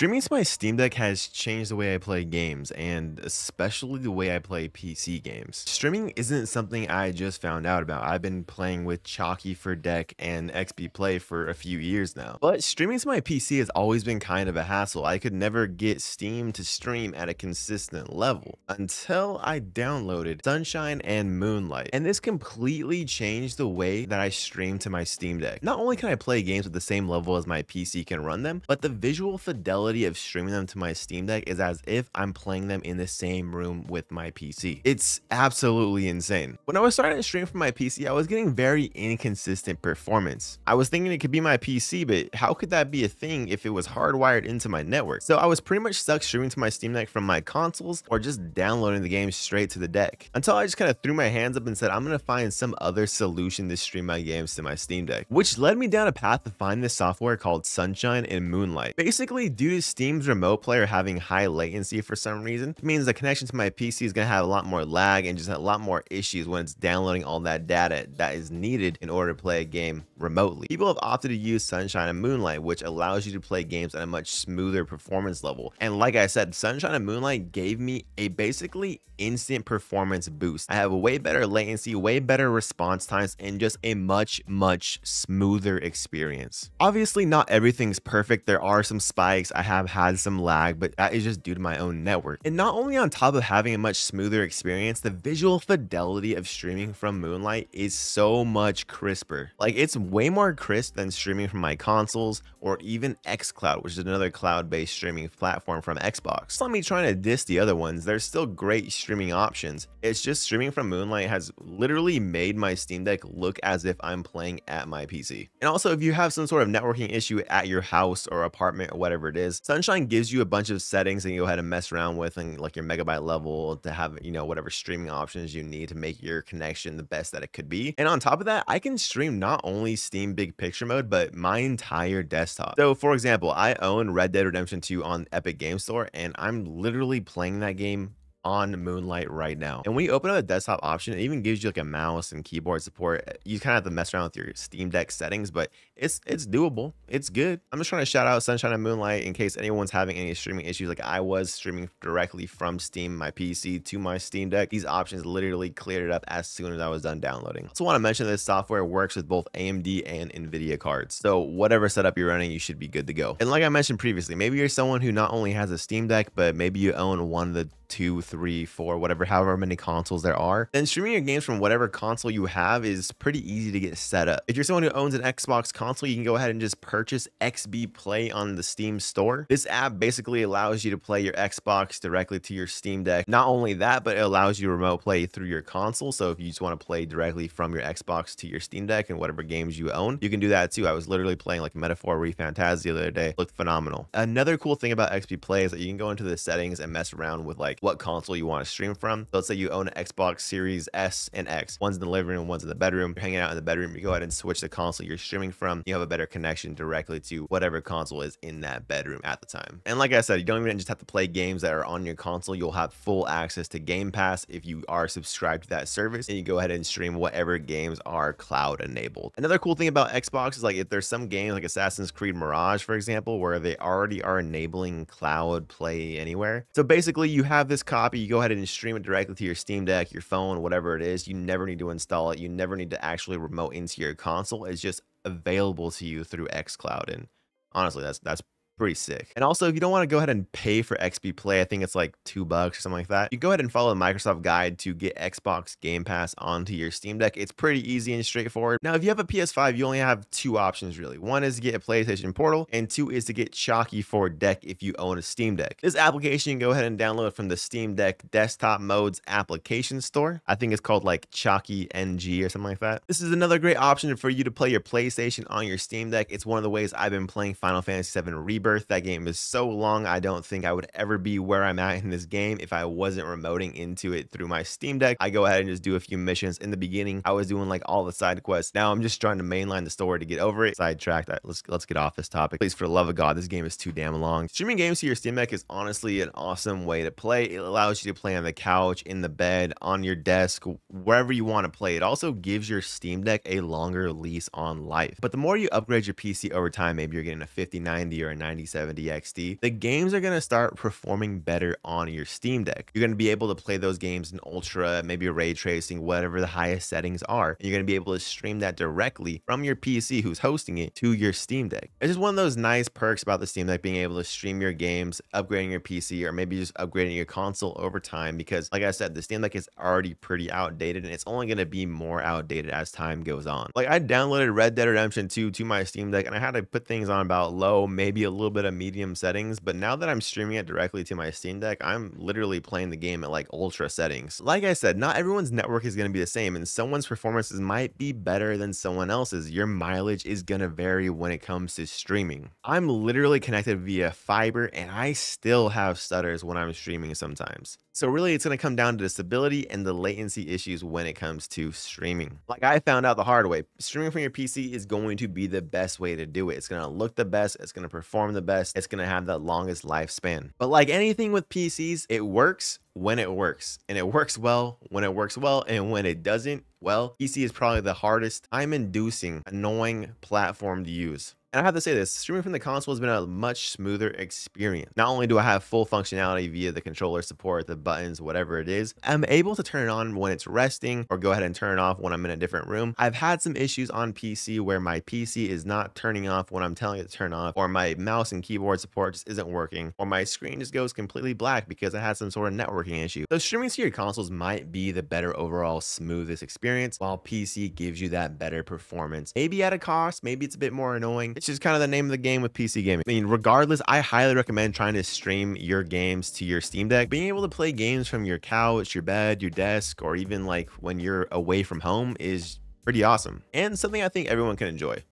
Streaming to my Steam Deck has changed the way I play games, and especially the way I play PC games. Streaming isn't something I just found out about. I've been playing with Chiaki4Deck and XBPlay for a few years now. But streaming to my PC has always been kind of a hassle. I could never get Steam to stream at a consistent level until I downloaded Sunshine and Moonlight. And this completely changed the way that I stream to my Steam Deck. Not only can I play games at the same level as my PC can run them, but the visual fidelity fidelity of streaming them to my Steam Deck is as if I'm playing them in the same room with my PC. It's absolutely insane. When I was starting to stream from my PC, I was getting very inconsistent performance. I was thinking it could be my PC, but how could that be a thing if it was hardwired into my network? So I was pretty much stuck streaming to my Steam Deck from my consoles or just downloading the game straight to the deck until I just kind of threw my hands up and said, I'm going to find some other solution to stream my games to my Steam Deck, which led me down a path to find this software called Sunshine and Moonlight. Basically, due to Steam's remote player having high latency for some reason, it means the connection to my PC is going to have a lot more lag and just a lot more issues when it's downloading all that data that is needed in order to play a game remotely. People have opted to use Sunshine and Moonlight, which allows you to play games at a much smoother performance level. And like I said, Sunshine and Moonlight gave me a basically instant performance boost. I have way better latency, way better response times, and just a much, much smoother experience. Obviously, not everything's perfect. There are some spikes I have had some lag, but that is just due to my own network. And not only on top of having a much smoother experience, the visual fidelity of streaming from Moonlight is so much crisper. Like it's way more crisp than streaming from my consoles or even xCloud, which is another cloud-based streaming platform from Xbox. Not me trying to diss the other ones. There's still great streaming options. It's just streaming from Moonlight has literally made my Steam Deck look as if I'm playing at my PC. And also if you have some sort of networking issue at your house or apartment or whatever it is, Sunshine gives you a bunch of settings and you go ahead and mess around with and like your megabyte level to have, you know, whatever streaming options you need to make your connection the best that it could be. And on top of that, I can stream not only Steam Big Picture mode, but my entire desktop. So for example, I own Red Dead Redemption 2 on Epic Game Store and I'm literally playing that game on Moonlight right now. And when you open up the desktop option, it even gives you like a mouse and keyboard support. Eh, you kind of have to mess around with your Steam Deck settings, but it's it's doable. It's good. I'm just trying to shout out Sunshine and Moonlight in case anyone's having any streaming issues. Like I was streaming directly from Steam, my PC to my Steam Deck. These options literally cleared it up as soon as I was done downloading. Also want to mention this software works with both AMD and NVIDIA cards. So whatever setup you're running, you should be good to go. And like I mentioned previously, maybe you're someone who not only has a Steam Deck, but maybe you own one of the two, three, four, whatever, however many consoles there are, then streaming your games from whatever console you have is pretty easy to get set up. If you're someone who owns an Xbox console, you can go ahead and just purchase XBPlay on the Steam store. This app basically allows you to play your Xbox directly to your Steam Deck. Not only that, but it allows you to remote play through your console. So if you just want to play directly from your Xbox to your Steam Deck and whatever games you own, you can do that too. I was literally playing like Metaphor ReFantazio the other day. It looked phenomenal. Another cool thing about XBPlay is that you can go into the settings and mess around with like what console you want to stream from. So let's say you own an Xbox Series S and X. One's in the living room, one's in the bedroom. You're hanging out in the bedroom, you go ahead and switch the console you're streaming from. You have a better connection directly to whatever console is in that bedroom at the time. And like I said, you don't even just have to play games that are on your console. You'll have full access to Game Pass if you are subscribed to that service and you go ahead and stream whatever games are cloud enabled. Another cool thing about Xbox is like if there's some games like Assassin's Creed Mirage, for example, where they already are enabling cloud play anywhere. So basically you have this copy, you go ahead and stream it directly to your Steam Deck, your phone, whatever it is. You never need to install it. You never need to actually remote into your console. It's just available to you through xCloud. And honestly, that's that's pretty sick. And also, if you don't want to go ahead and pay for XBPlay, I think it's like two bucks or something like that. You go ahead and follow the Microsoft guide to get Xbox Game Pass onto your Steam Deck. It's pretty easy and straightforward. Now, if you have a PS5, you only have two options really. One is to get a PlayStation Portal, and two is to get Chiaki4Deck if you own a Steam Deck. This application you can go ahead and download from the Steam Deck Desktop Modes application store. I think it's called like Chiaki NG or something like that. This is another great option for you to play your PlayStation on your Steam Deck. It's one of the ways I've been playing Final Fantasy VII Rebirth Rebirth. That game is so long, I don't think I would ever be where I'm at in this game if I wasn't remoting into it through my Steam Deck. I go ahead and just do a few missions. In the beginning, I was doing like all the side quests. Now I'm just trying to mainline the story to get over it. Sidetracked. Let's let's get off this topic. Please, for the love of God, this game is too damn long. Streaming games to your Steam Deck is honestly an awesome way to play. It allows you to play on the couch, in the bed, on your desk, wherever you want to play. It also gives your Steam Deck a longer lease on life. But the more you upgrade your PC over time, maybe you're getting a 5090 or a 90 9070 XT, the games are going to start performing better on your Steam Deck. You're going to be able to play those games in ultra, maybe ray tracing, whatever the highest settings are. And you're going to be able to stream that directly from your PC who's hosting it to your Steam Deck. It's just one of those nice perks about the Steam Deck being able to stream your games, upgrading your PC, or maybe just upgrading your console over time. Because, like I said, the Steam Deck is already pretty outdated and it's only going to be more outdated as time goes on. Like, I downloaded Red Dead Redemption 2 to my Steam Deck and I had to put things on about low, maybe a little bit of medium settings. But now that I'm streaming it directly to my Steam Deck, I'm literally playing the game at like ultra settings. Like I said, not everyone's network is going to be the same, and someone's performances might be better than someone else's. Your mileage is going to vary when it comes to streaming. I'm literally connected via fiber, and I still have stutters when I'm streaming sometimes. So really, it's going to come down to the stability and the latency issues when it comes to streaming. Like I found out the hard way, streaming from your PC is going to be the best way to do it. It's going to look the best, it's going to perform the best, it's going to have the longest lifespan. But like anything with PCs, it works when it works. And it works well when it works well. And when it doesn't well pc is probably the hardest time inducing annoying platform to use and I have to say this, streaming from the console has been a much smoother experience. Not only do I have full functionality via the controller support, the buttons, whatever it is, I'm able to turn it on when it's resting or go ahead and turn it off when I'm in a different room. I've had some issues on PC where my PC is not turning off when I'm telling it to turn off, or my mouse and keyboard support just isn't working, or my screen just goes completely black because I had some sort of networking issue. So streaming to your consoles might be the better overall smoothest experience, while PC gives you that better performance. Maybe at a cost, maybe it's a bit more annoying it's just kind of the name of the game with PC gaming. I mean, regardless, I highly recommend trying to stream your games to your Steam Deck. Being able to play games from your couch, your bed, your desk, or even like when you're away from home is pretty awesome and something I think everyone can enjoy.